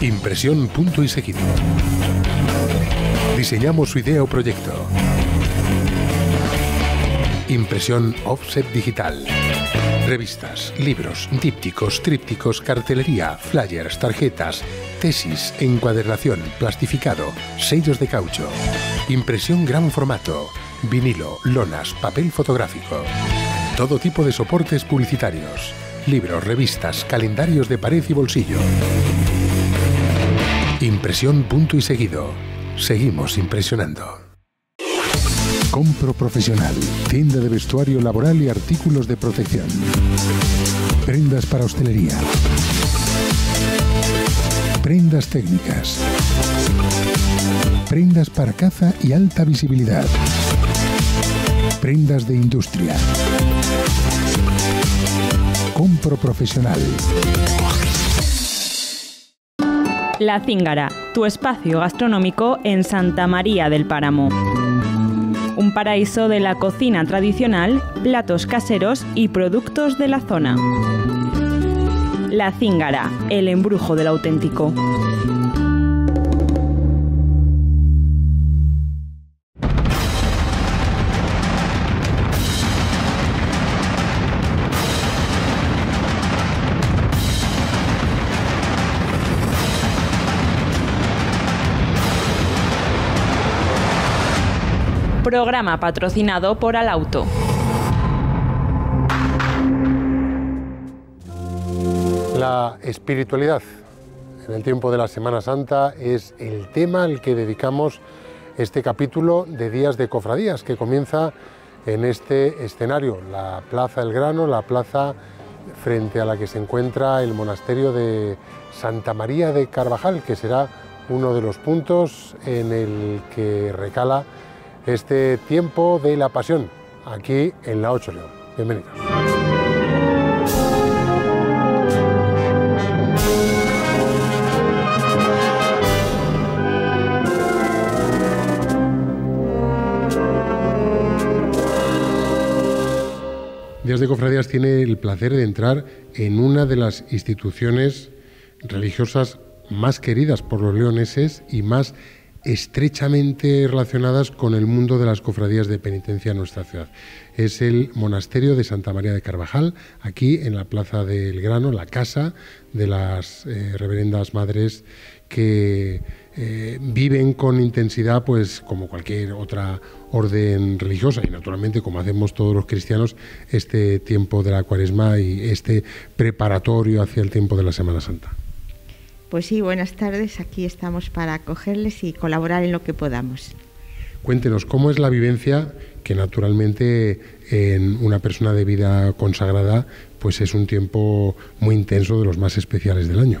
Impresión punto y seguido. Diseñamos su idea o proyecto. Impresión offset digital. Revistas, libros, dípticos, trípticos, cartelería, flyers, tarjetas, tesis, encuadernación, plastificado, sellos de caucho. Impresión gran formato, vinilo, lonas, papel fotográfico. Todo tipo de soportes publicitarios. Libros, revistas, calendarios de pared y bolsillo. Impresión punto y seguido. Seguimos impresionando. Compro Profesional, tienda de vestuario laboral y artículos de protección. Prendas para hostelería. Prendas técnicas. Prendas para caza y alta visibilidad. Prendas de industria. Compro Profesional. La Cíngara, tu espacio gastronómico en Santa María del Páramo. Un paraíso de la cocina tradicional, platos caseros y productos de la zona. La Cíngara, el embrujo del auténtico. Programa patrocinado por Alauto. La espiritualidad en el tiempo de la Semana Santa es el tema al que dedicamos este capítulo de Días de Cofradías que comienza en este escenario, la Plaza del Grano, la plaza frente a la que se encuentra el monasterio de Santa María de Carvajal, que será uno de los puntos en el que recala este tiempo de la pasión aquí en la 8 León. Bienvenidos. Días de Cofradías tiene el placer de entrar en una de las instituciones religiosas más queridas por los leoneses y más estrechamente relacionadas con el mundo de las cofradías de penitencia en nuestra ciudad. Es el monasterio de Santa María de Carvajal, aquí en la Plaza del Grano, la casa de las eh, reverendas madres que eh, viven con intensidad, pues como cualquier otra orden religiosa y naturalmente como hacemos todos los cristianos, este tiempo de la cuaresma y este preparatorio hacia el tiempo de la Semana Santa. Pues sí, buenas tardes. Aquí estamos para acogerles y colaborar en lo que podamos. Cuéntenos, ¿cómo es la vivencia que naturalmente en una persona de vida consagrada pues es un tiempo muy intenso de los más especiales del año?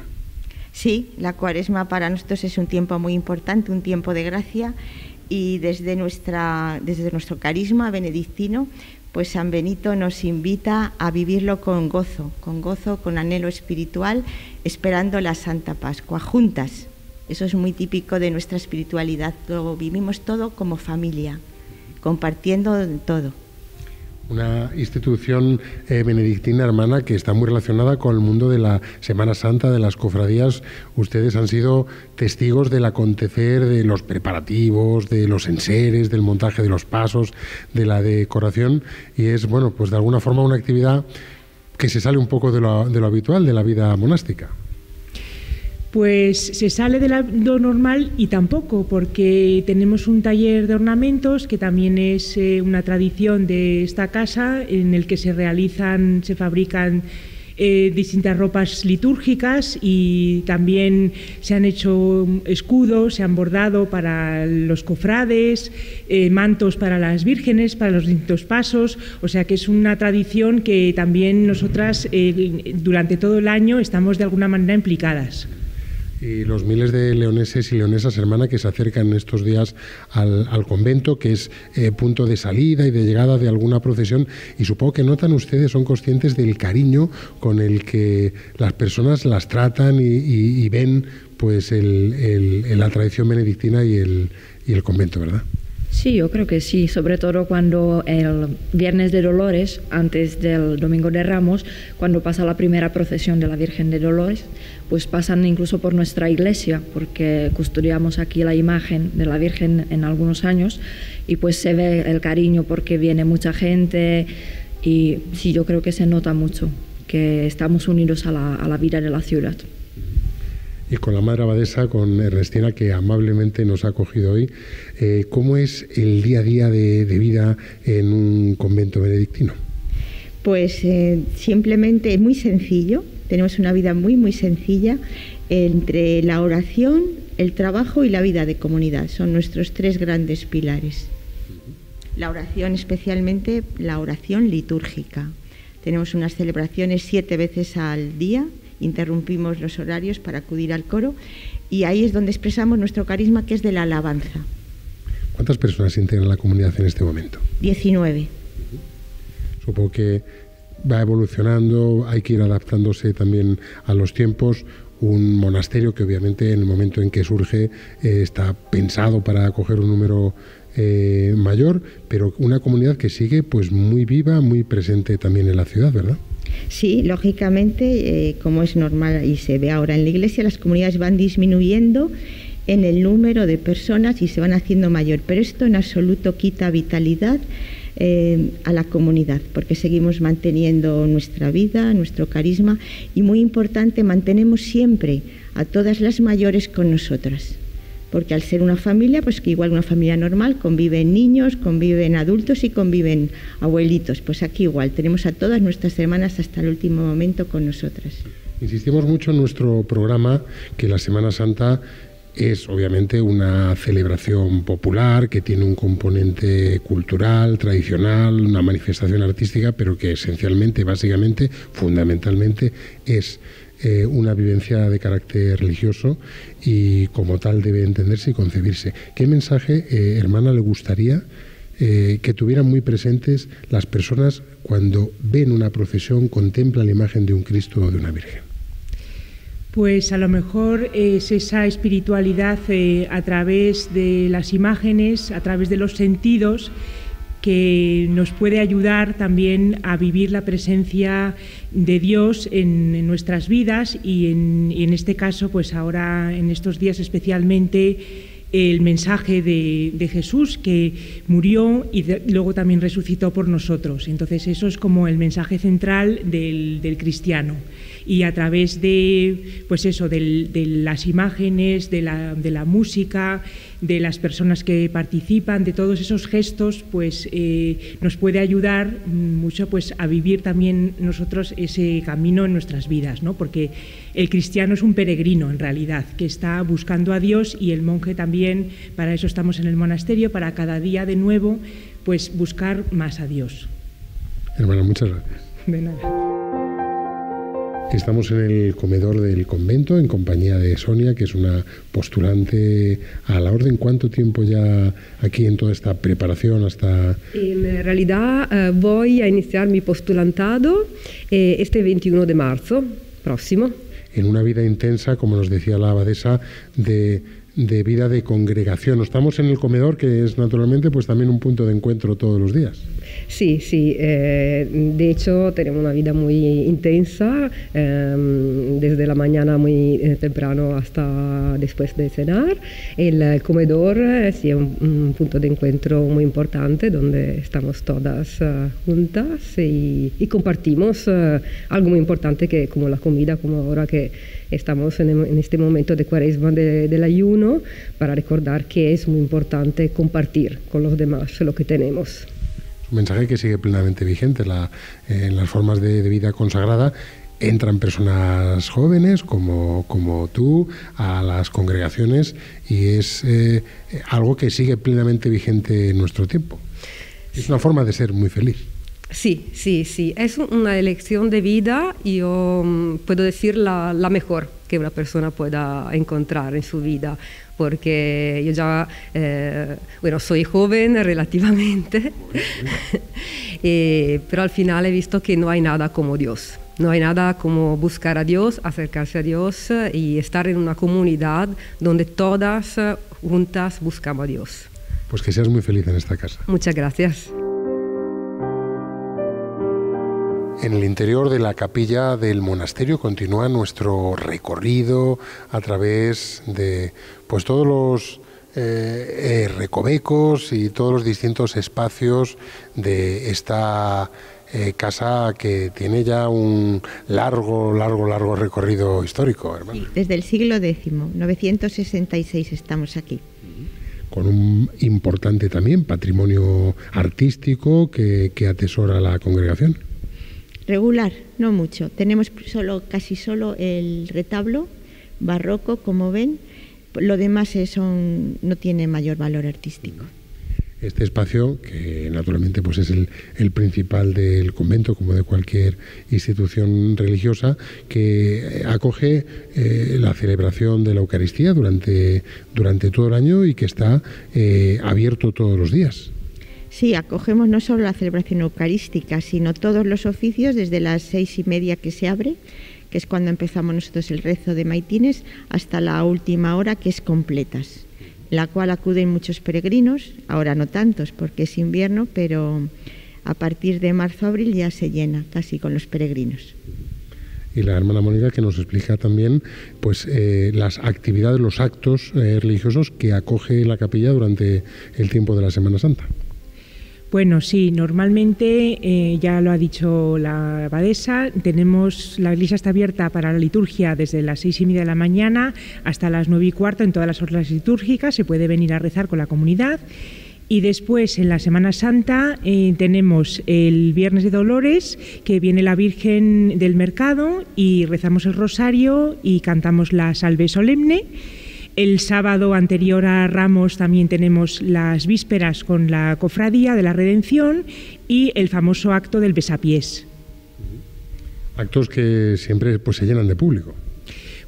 Sí, la cuaresma para nosotros es un tiempo muy importante, un tiempo de gracia y desde, nuestra, desde nuestro carisma benedictino pues San Benito nos invita a vivirlo con gozo, con gozo, con anhelo espiritual, esperando la Santa Pascua, juntas. Eso es muy típico de nuestra espiritualidad, lo vivimos todo como familia, compartiendo todo una institución eh, benedictina hermana que está muy relacionada con el mundo de la Semana Santa, de las cofradías. Ustedes han sido testigos del acontecer, de los preparativos, de los enseres, del montaje de los pasos, de la decoración y es, bueno, pues de alguna forma una actividad que se sale un poco de lo, de lo habitual de la vida monástica pues se sale de lo normal y tampoco, porque tenemos un taller de ornamentos que también es eh, una tradición de esta casa en el que se realizan, se fabrican eh, distintas ropas litúrgicas y también se han hecho escudos, se han bordado para los cofrades, eh, mantos para las vírgenes, para los distintos pasos, o sea que es una tradición que también nosotras durante todo el año estamos de alguna manera implicadas y los miles de leoneses y leonesas hermanas que se acercan estos días al, convento, que es eh, punto de salida y de llegada de alguna procesión. Y supongo que notan ustedes, son conscientes del cariño con el que las personas las tratan y, ven pues la tradición benedictina y el convento, ¿verdad? Sí, yo creo que sí, sobre todo cuando el Viernes de Dolores, antes del Domingo de Ramos, cuando pasa la primera procesión de la Virgen de Dolores, pues pasan incluso por nuestra iglesia, porque custodiamos aquí la imagen de la Virgen en algunos años y pues se ve el cariño porque viene mucha gente y sí, yo creo que se nota mucho que estamos unidos a la, a la vida de la ciudad y con la Madre Abadesa, con Ernestina, que amablemente nos ha acogido hoy. Eh, ¿Cómo es el día a día de, vida en un convento benedictino? Pues eh, simplemente muy sencillo, tenemos una vida muy, muy sencilla entre la oración, el trabajo y la vida de comunidad. Son nuestros tres grandes pilares. La oración especialmente, la oración litúrgica. Tenemos unas celebraciones siete veces al día interrumpimos los horarios para acudir al coro y ahí es donde expresamos nuestro carisma que es de la alabanza. ¿Cuántas personas integran la comunidad en este momento? 19. Supongo que va evolucionando, hay que ir adaptándose también a los tiempos. Un monasterio que obviamente en el momento en que surge eh, está pensado para acoger un número eh, mayor, pero una comunidad que sigue pues muy viva, muy presente también en la ciudad, ¿verdad? Sí, lógicamente, eh, como es normal y se ve ahora en la iglesia, las comunidades van disminuyendo en el número de personas y se van haciendo mayor, pero esto en absoluto quita vitalidad eh, a la comunidad, porque seguimos manteniendo nuestra vida, nuestro carisma y muy importante, mantenemos siempre a todas las mayores con nosotras porque al ser una familia, pues que igual una familia normal, conviven niños, conviven adultos y conviven abuelitos. Pues aquí igual, tenemos a todas nuestras hermanas hasta el último momento con nosotras. Insistimos mucho en nuestro programa que la Semana Santa es obviamente una celebración popular que tiene un componente cultural, tradicional, una manifestación artística, pero que esencialmente, básicamente, fundamentalmente es eh, una vivencia de carácter religioso y como tal debe entenderse y concebirse. ¿Qué mensaje, eh, hermana, le gustaría eh, que tuvieran muy presentes las personas cuando ven una procesión, contemplan la imagen de un Cristo o de una Virgen? Pues a lo mejor es esa espiritualidad a través de las imágenes, a través de los sentidos, que nos puede ayudar también a vivir la presencia de Dios en, nuestras vidas y en, este caso, pues ahora en estos días especialmente el mensaje de, Jesús que murió y luego también resucitó por nosotros. Entonces eso es como el mensaje central del cristiano y a través de, pues eso, de las imágenes, de la, de la, música, de las personas que participan, de todos esos gestos, pues eh, nos puede ayudar mucho pues, a vivir también nosotros ese camino en nuestras vidas, ¿no? porque el cristiano es un peregrino en realidad, que está buscando a Dios y el monje también, para eso estamos en el monasterio, para cada día de nuevo, pues buscar más a Dios. Hermana, muchas gracias. De nada. Estamos en el comedor del convento en compañía de Sonia, que es una postulante a la orden. ¿Cuánto tiempo ya aquí en toda esta preparación hasta...? En realidad eh, voy a iniciar mi postulantado eh, este 21 de marzo próximo. En una vida intensa, como nos decía la abadesa, de de vida de congregación. Estamos en el comedor, que es naturalmente pues también un punto de encuentro todos los días. Sí, sí. Eh, de hecho, tenemos una vida muy intensa, em, desde la mañana muy eh, temprano hasta después de cenar. El comedor eh, sí, es un, punto de encuentro muy importante donde estamos todas juntas y, y compartimos algo muy importante que como la comida, como ahora que estamos en, este momento de cuaresma del ayuno para recordar que es muy importante compartir con los demás lo que tenemos. Un mensaje que sigue plenamente vigente en las formas de, vida consagrada entran personas jóvenes como, como, tú a las congregaciones y es eh, algo que sigue plenamente vigente en nuestro tiempo. Es una forma de ser muy feliz. Sí, sí, sí. Es una elección de vida yo mm, puedo decir la, la, mejor que una persona pueda encontrar en su vida, porque yo ya, eh, bueno, soy joven relativamente, eh, pero al final he visto que no hay nada como Dios. No hay nada como buscar a Dios, acercarse a Dios y estar en una comunidad donde todas juntas buscamos a Dios. Pues que seas muy feliz en esta casa. Muchas gracias. En el interior de la capilla del monasterio continúa nuestro recorrido a través de pues todos los eh, eh, recovecos y todos los distintos espacios de esta eh, casa que tiene ya un largo, largo, largo recorrido histórico. desde el siglo X, 966 estamos aquí con un importante también patrimonio artístico que atesora la congregación. Regular, no mucho. Tenemos solo, casi solo el retablo barroco, como ven. Lo demás son, no tiene mayor valor artístico. Este espacio, que naturalmente pues es el, principal del convento, como de cualquier institución religiosa, que acoge eh, la celebración de la Eucaristía durante, durante todo el año y que está eh, abierto todos los días. Sí, acogemos no solo la celebración eucarística, sino todos los oficios desde las seis y media que se abre, que es cuando empezamos nosotros el rezo de maitines, hasta la última hora que es completas, la cual acuden muchos peregrinos, ahora no tantos porque es invierno, pero a partir de marzo-abril ya se llena casi con los peregrinos y la hermana Mónica que nos explica también pues eh, las actividades, los actos eh, religiosos que acoge la capilla durante el tiempo de la Semana Santa. Bueno, sí, normalmente, eh, ya lo ha dicho la abadesa, tenemos, la iglesia está abierta para la liturgia desde las seis y media de la mañana hasta las nueve y cuarto en todas las horas litúrgicas, se puede venir a rezar con la comunidad. Y después, en la Semana Santa, eh, tenemos el Viernes de Dolores, que viene la Virgen del Mercado y rezamos el Rosario y cantamos la Salve Solemne. El sábado anterior a Ramos también tenemos las vísperas con la Cofradía de la Redención y el famoso acto del besapiés. Actos que siempre pues, se llenan de público.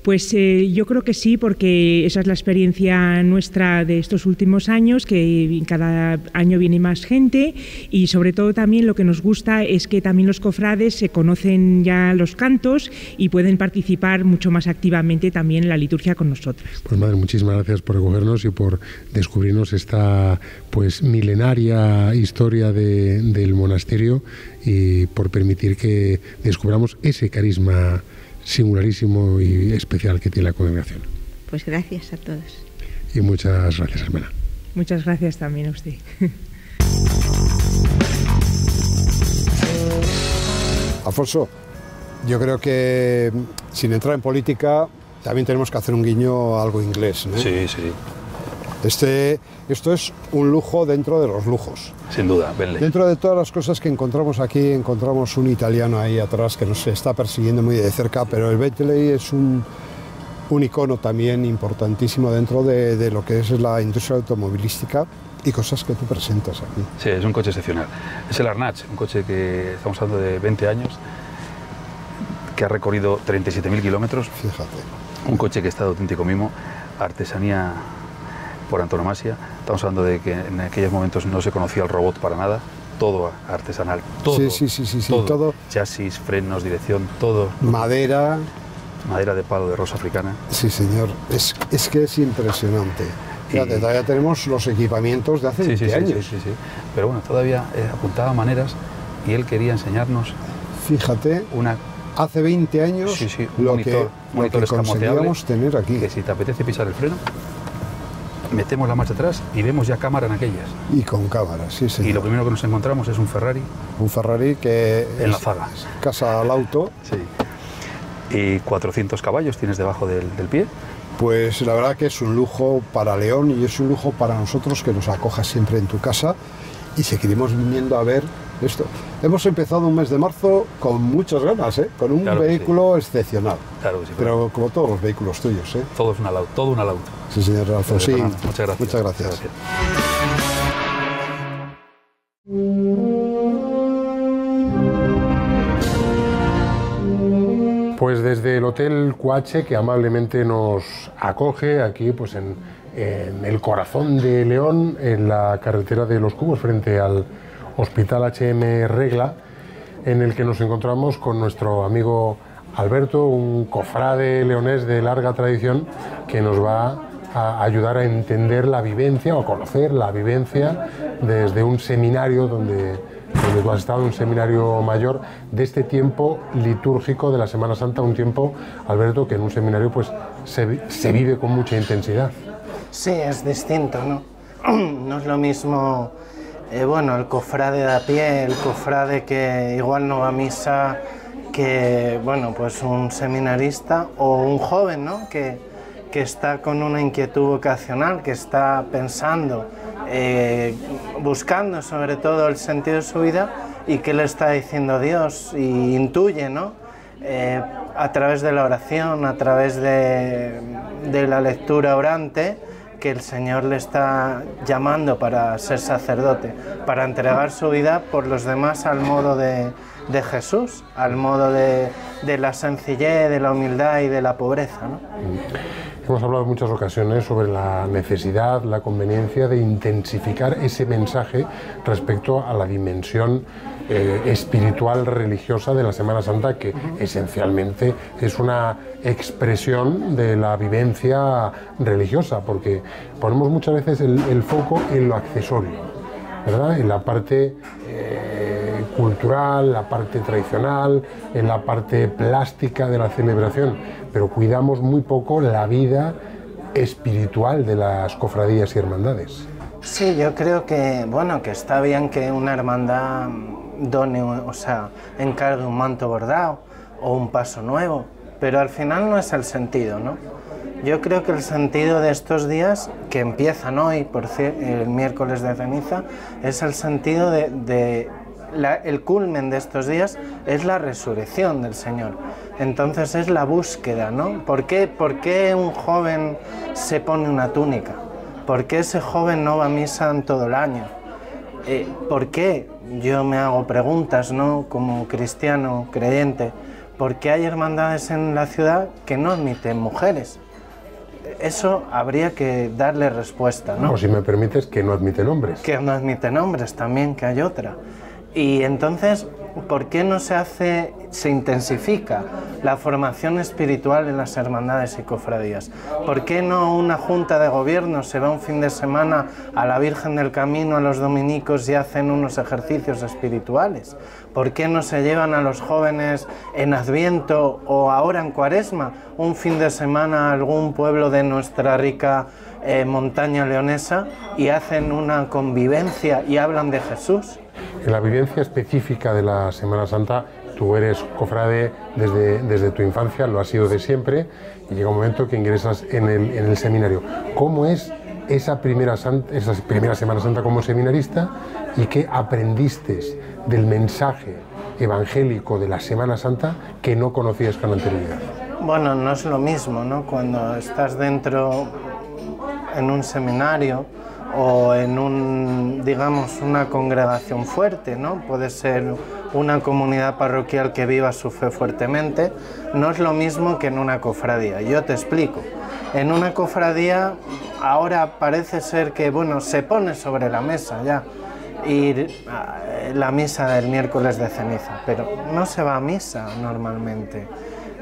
Pues eh, yo creo que sí, porque esa es la experiencia nuestra de estos últimos años, que cada año viene más gente y sobre todo también lo que nos gusta es que también los cofrades se conocen ya los cantos y pueden participar mucho más activamente también en la liturgia con nosotros. Pues madre, muchísimas gracias por recogernos y por descubrirnos esta pues milenaria historia del monasterio y por permitir que descubramos ese carisma singularísimo y especial que tiene la congregación. Pues gracias a todos. Y muchas gracias, hermana. Muchas gracias también a usted. Alfonso, yo creo que sin entrar en política también tenemos que hacer un guiño a algo inglés. ¿no? Sí, sí. Este, esto es un lujo dentro de los lujos. Sin duda, Bentley. Dentro de todas las cosas que encontramos aquí, encontramos un italiano ahí atrás que nos está persiguiendo muy de cerca, pero el Bentley es un, un icono también importantísimo dentro de, lo que es la industria automovilística y cosas que tú presentas aquí. Sí, es un coche excepcional. Es el Arnach, un coche que estamos hablando de 20 años, que ha recorrido 37.000 kilómetros. Fíjate. Un coche que está de auténtico mimo, artesanía por antonomasia. Estamos hablando de que en aquellos momentos no se conocía el robot para nada, todo artesanal, todo. Sí, sí, sí, sí, todo. todo. Chasis, frenos, dirección, todo. Madera. Madera de palo de rosa africana. Sí, señor. Es, es que es impresionante. Fíjate, todavía tenemos los equipamientos de hace sí, 20 sí, años. Sí, sí, sí. Pero bueno, todavía eh, apuntaba maneras y él quería enseñarnos. Fíjate. Una hace 20 años lo, monitor, que, lo que conseguíamos tener aquí. Que si te apetece pisar el freno, metemos la marcha atrás y vemos ya cámara en aquellas. Y con cámara, sí, sí. Y lo primero que nos encontramos es un Ferrari. Un Ferrari que... En la zaga. Casa al auto. Sí. ¿Y 400 caballos tienes debajo del, del, pie? Pues la verdad que es un lujo para León y es un lujo para nosotros que nos acojas siempre en tu casa y seguiremos viniendo a ver esto. Hemos empezado un mes de marzo con muchas ganas, ¿eh? con un vehículo excepcional. Claro que sí. Pero como todos los vehículos tuyos. ¿eh? Todo es una todo un auto. Sí, señor Alfonsín. Muchas gracias. Muchas gracias. Pues desde el Hotel Cuache, que amablemente nos acoge aquí pues en, en el corazón de León, en la carretera de los Cubos, frente al Hospital HM Regla, en el que nos encontramos con nuestro amigo Alberto, un cofrade leonés de larga tradición que nos va a ayudar a entender la vivencia o conocer la vivencia desde un seminario donde, donde tú has estado, un seminario mayor, de este tiempo litúrgico de la Semana Santa, un tiempo, Alberto, que en un seminario pues se, se vive con mucha intensidad. Sí, es distinto, ¿no? No es lo mismo, eh, bueno, el cofrade de a pie, el cofrade que igual no va a misa que, bueno, pues un seminarista o un joven, ¿no? Que, que está con una inquietud vocacional, que está pensando, eh, buscando sobre todo el sentido de su vida y qué le está diciendo Dios y intuye, ¿no? Eh, a través de la oración, a través de, la lectura orante, que el Señor le está llamando para ser sacerdote, para entregar su vida por los demás al modo de, de Jesús, al modo de, de, la sencillez, de la humildad y de la pobreza. ¿no? Hemos hablado en muchas ocasiones sobre la necesidad, la conveniencia de intensificar ese mensaje respecto a la dimensión eh, espiritual religiosa de la Semana Santa, que esencialmente es una expresión de la vivencia religiosa, porque ponemos muchas veces el, foco en lo accesorio, ¿verdad? en la parte eh, cultural, la parte tradicional, en la parte plástica de la celebración, pero cuidamos muy poco la vida espiritual de las cofradías y hermandades. Sí, yo creo que, bueno, que está bien que una hermandad done, o sea, encargue un manto bordado o un paso nuevo, pero al final no es el sentido, ¿no? Yo creo que el sentido de estos días, que empiezan hoy, por el miércoles de ceniza, es el sentido de, de la, el culmen de estos días es la resurrección del Señor. Entonces es la búsqueda, ¿no? ¿Por qué, ¿Por qué un joven se pone una túnica? ¿Por qué ese joven no va a misa en todo el año? Eh, ¿Por qué? Yo me hago preguntas, ¿no? Como cristiano, creyente. ¿Por qué hay hermandades en la ciudad que no admiten mujeres? Eso habría que darle respuesta, ¿no? O si me permites, que no admiten hombres. Que no admiten hombres también, que hay otra. Y entonces, ¿por qué no se hace, se intensifica la formación espiritual en las hermandades y cofradías? ¿Por qué no una junta de gobierno se va un fin de semana a la Virgen del Camino, a los dominicos y hacen unos ejercicios espirituales? ¿Por qué no se llevan a los jóvenes en Adviento o ahora en Cuaresma un fin de semana a algún pueblo de nuestra rica eh, montaña leonesa y hacen una convivencia y hablan de Jesús? En la vivencia específica de la Semana Santa, tú eres cofrade desde, desde tu infancia, lo has sido de siempre, y llega un momento que ingresas en el, seminario. ¿Cómo es esa primera, esa primera Semana Santa como seminarista y qué aprendiste del mensaje evangélico de la Semana Santa que no conocías con anterioridad? Bueno, no es lo mismo, ¿no? Cuando estás dentro en un seminario o en un, digamos, una congregación fuerte, ¿no? Puede ser una comunidad parroquial que viva su fe fuertemente, no es lo mismo que en una cofradía. Yo te explico. En una cofradía ahora parece ser que, bueno, se pone sobre la mesa ya y la misa del miércoles de ceniza, pero no se va a misa normalmente.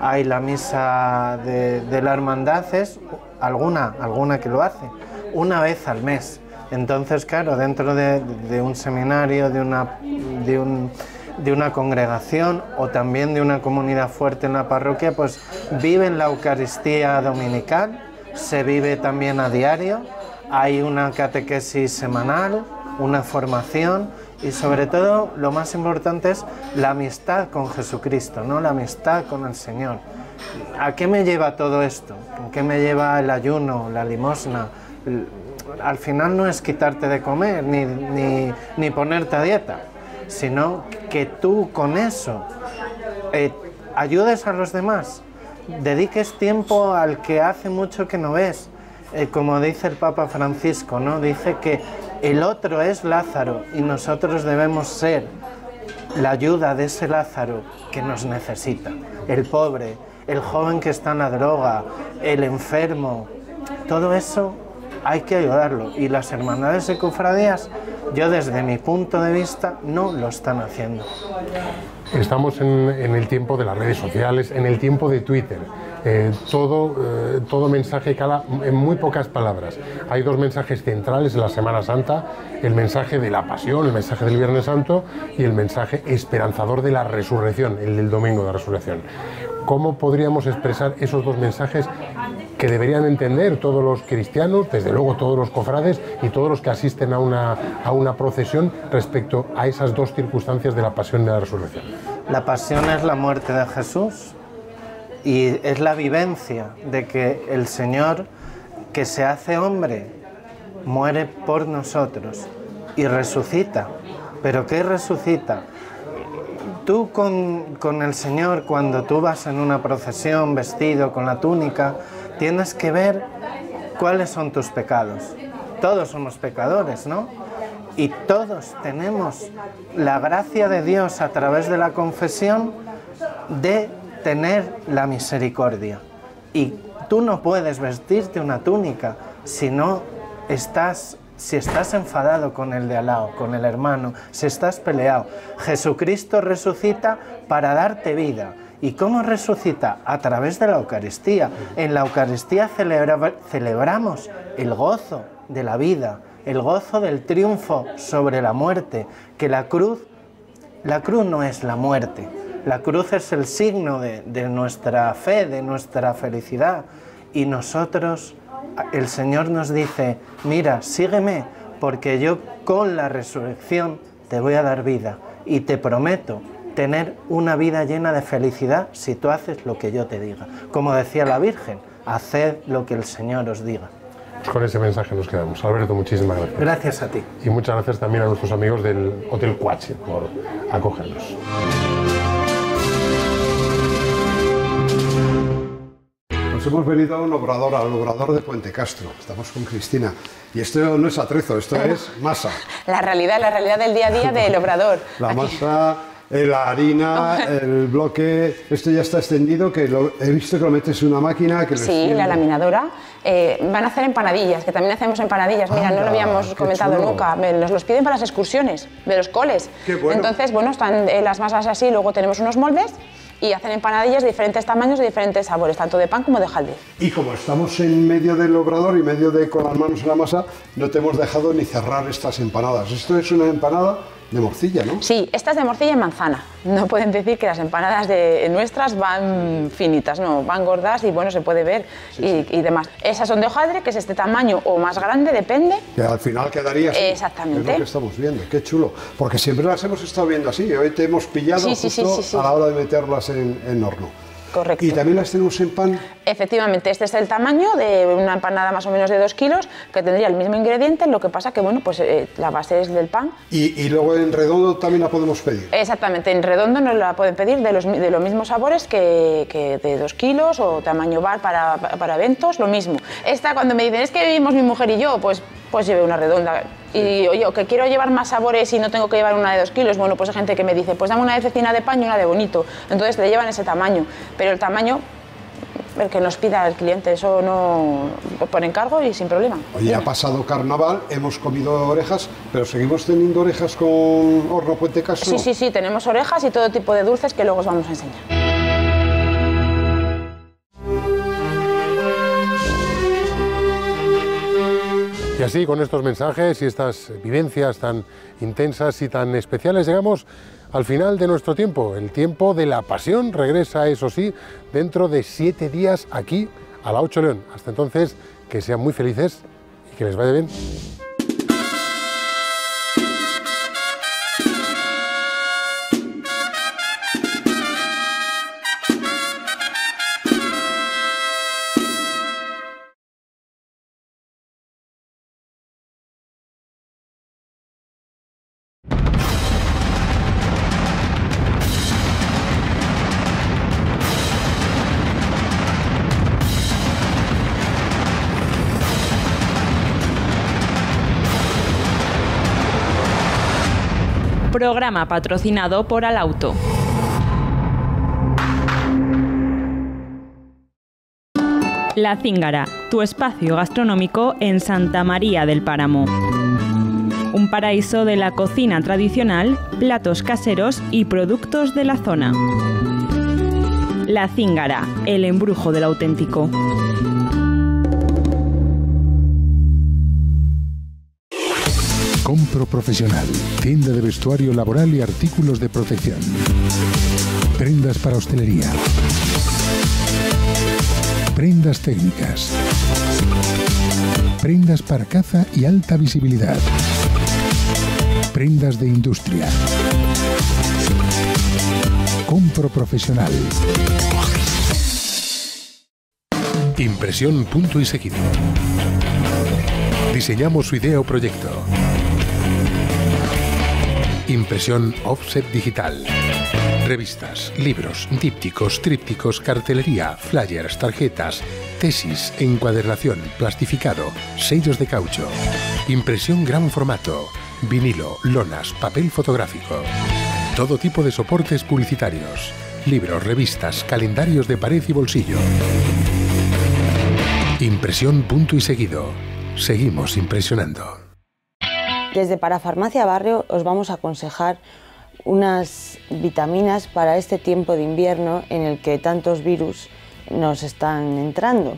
Hay la misa de, de la hermandad, es alguna, alguna que lo hace, una vez al mes. Entonces, claro, dentro de, un seminario, de una, de, un, de una congregación o también de una comunidad fuerte en la parroquia, pues viven la Eucaristía dominical, se vive también a diario, hay una catequesis semanal, una formación y sobre todo lo más importante es la amistad con Jesucristo, ¿no? la amistad con el Señor. ¿A qué me lleva todo esto? ¿A qué me lleva el ayuno, la limosna? Al final no es quitarte de comer ni, ni, ni ponerte a dieta, sino que tú con eso eh, ayudes a los demás, dediques tiempo al que hace mucho que no ves. Eh, como dice el Papa Francisco, ¿no? dice que el otro es Lázaro y nosotros debemos ser la ayuda de ese Lázaro que nos necesita, el pobre, el joven que está en la droga, el enfermo, todo eso hay que ayudarlo. Y las hermandades y cofradías, yo desde mi punto de vista, no lo están haciendo. Estamos en, en, el tiempo de las redes sociales, en el tiempo de Twitter. Eh, todo, eh, todo mensaje cala en muy pocas palabras. Hay dos mensajes centrales en la Semana Santa, el mensaje de la pasión, el mensaje del Viernes Santo y el mensaje esperanzador de la resurrección, el del domingo de resurrección. ¿Cómo podríamos expresar esos dos mensajes que deberían entender todos los cristianos, desde luego todos los cofrades y todos los que asisten a una, a una procesión respecto a esas dos circunstancias de la pasión y de la resurrección? La pasión es la muerte de Jesús y es la vivencia de que el Señor que se hace hombre muere por nosotros y resucita. ¿Pero qué resucita? Tú con, con, el Señor, cuando tú vas en una procesión vestido con la túnica, tienes que ver cuáles son tus pecados. Todos somos pecadores, ¿no? Y todos tenemos la gracia de Dios a través de la confesión de tener la misericordia. Y tú no puedes vestirte una túnica si no estás si estás enfadado con el de al lado, con el hermano, si estás peleado. Jesucristo resucita para darte vida. ¿Y cómo resucita? A través de la Eucaristía. En la Eucaristía celebramos el gozo de la vida, el gozo del triunfo sobre la muerte, que la cruz, la cruz no es la muerte, la cruz es el signo de, de nuestra fe, de nuestra felicidad. Y nosotros, el Señor nos dice, mira, sígueme, porque yo con la resurrección te voy a dar vida y te prometo tener una vida llena de felicidad si tú haces lo que yo te diga. Como decía la Virgen, haced lo que el Señor os diga. Con ese mensaje nos quedamos. Alberto, muchísimas gracias. Gracias a ti. Y muchas gracias también a nuestros amigos del Hotel Cuache por acogernos. Nos hemos venido a un obrador, al obrador de Puente Castro. Estamos con Cristina. Y esto no es atrezo, esto es masa. La realidad, la realidad del día a día del obrador. La masa, eh, la harina, el bloque, esto ya está extendido, que lo, he visto que lo metes en una máquina que Sí, la laminadora. Eh, van a hacer empanadillas, que también hacemos empanadillas. Mira, no lo Anda, habíamos comentado chulo. nunca. Nos los piden para las excursiones de los coles. Qué bueno. Entonces, bueno, están eh, las masas así, luego tenemos unos moldes y hacen empanadillas de diferentes tamaños, de diferentes sabores, tanto de pan como de jalde. Y como estamos en medio del obrador y medio de con las manos en la masa, no te hemos dejado ni cerrar estas empanadas. Esto es una empanada de morcilla, ¿no? Sí, esta es de morcilla y manzana. No pueden decir que las empanadas de nuestras van finitas, no, van gordas y bueno, se puede ver y, y demás. Esas son de hojaldre, que es este tamaño o más grande, depende. Que al final quedaría así. Exactamente. Es lo que estamos viendo, qué chulo. Porque siempre las hemos estado viendo así. Hoy te hemos pillado Sí, justo a la hora de meterlas en, en horno. Correcto. Y también las tenemos en pan. Efectivamente, este es el tamaño de una empanada más o menos de 2 kilos, que tendría el mismo ingrediente, lo que pasa que, bueno, pues eh, la base es del pan. Y, y luego en redondo también la podemos pedir. Exactamente, en redondo nos la pueden pedir de los, de los mismos sabores que, que de 2 kilos o tamaño bar para, para eventos, lo mismo. Esta, cuando me dicen, es que vivimos mi mujer y yo, pues, pues lleve una redonda. Y oye, que quiero llevar más sabores y no tengo que llevar una de 2 kilos, bueno, pues hay gente que me dice, pues dame una de cecina de pan y una de bonito. Entonces le llevan ese tamaño, pero el tamaño el que nos pida el cliente, eso no por encargo y sin problema. Oye, ha pasado carnaval, hemos comido orejas, pero seguimos teniendo orejas con horno Puente Castro. Sí, sí, sí, tenemos orejas y todo tipo de dulces que luego os vamos a enseñar. Y así, con estos mensajes y estas vivencias tan intensas y tan especiales, llegamos al final de nuestro tiempo. El tiempo de la pasión regresa, eso sí, dentro de siete días aquí a la 8 León. Hasta entonces, que sean muy felices y que les vaya bien. Programa patrocinado por Alauto. La Cíngara, tu espacio gastronómico en Santa María del Páramo. Un paraíso de la cocina tradicional, platos caseros y productos de la zona. La Cíngara, el embrujo del auténtico. Compro Profesional, tienda de vestuario laboral y artículos de protección. Prendas para hostelería. Prendas técnicas. Prendas para caza y alta visibilidad. Prendas de industria. Compro Profesional. Impresión punto y seguido. Diseñamos su idea o proyecto. Impresión offset digital. Revistas, libros, dípticos, trípticos, cartelería, flyers, tarjetas, tesis, encuadernación, plastificado, sellos de caucho. Impresión gran formato, vinilo, lonas, papel fotográfico. Todo tipo de soportes publicitarios. Libros, revistas, calendarios de pared y bolsillo. Impresión punto y seguido. Seguimos impresionando. Desde Parafarmacia Barrio os vamos a aconsejar unas vitaminas para este tiempo de invierno en el que tantos virus nos están entrando.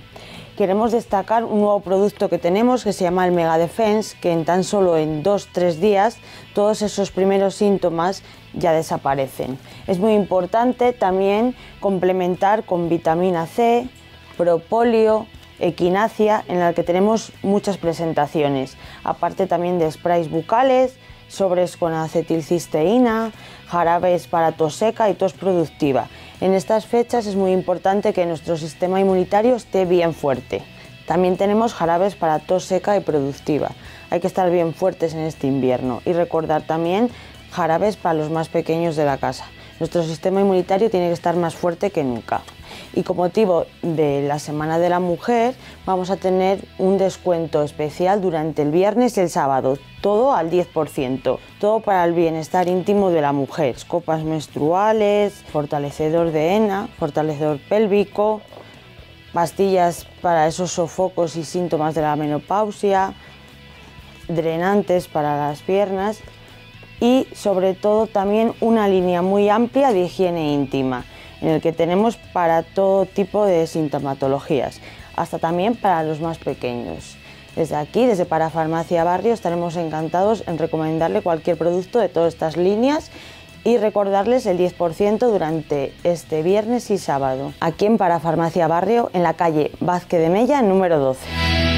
Queremos destacar un nuevo producto que tenemos que se llama el Mega Defense, que en tan solo en 2-3 días todos esos primeros síntomas ya desaparecen. Es muy importante también complementar con vitamina C, propóleo, equinacia, en la que tenemos muchas presentaciones, aparte también de sprays bucales, sobres con acetilcisteína, jarabes para tos seca y tos productiva. En estas fechas es muy importante que nuestro sistema inmunitario esté bien fuerte. También tenemos jarabes para tos seca y productiva. Hay que estar bien fuertes en este invierno y recordar también jarabes para los más pequeños de la casa. Nuestro sistema inmunitario tiene que estar más fuerte que nunca y con motivo de la Semana de la Mujer vamos a tener un descuento especial durante el viernes y el sábado, todo al 10%, todo para el bienestar íntimo de la mujer, copas menstruales, fortalecedor de ENA, fortalecedor pélvico, pastillas para esos sofocos y síntomas de la menopausia, drenantes para las piernas y sobre todo también una línea muy amplia de higiene íntima en el que tenemos para todo tipo de sintomatologías, hasta también para los más pequeños. Desde aquí, desde Parafarmacia Barrio, estaremos encantados en recomendarle cualquier producto de todas estas líneas y recordarles el 10% durante este viernes y sábado, aquí en Parafarmacia Barrio, en la calle Vázquez de Mella, número 12.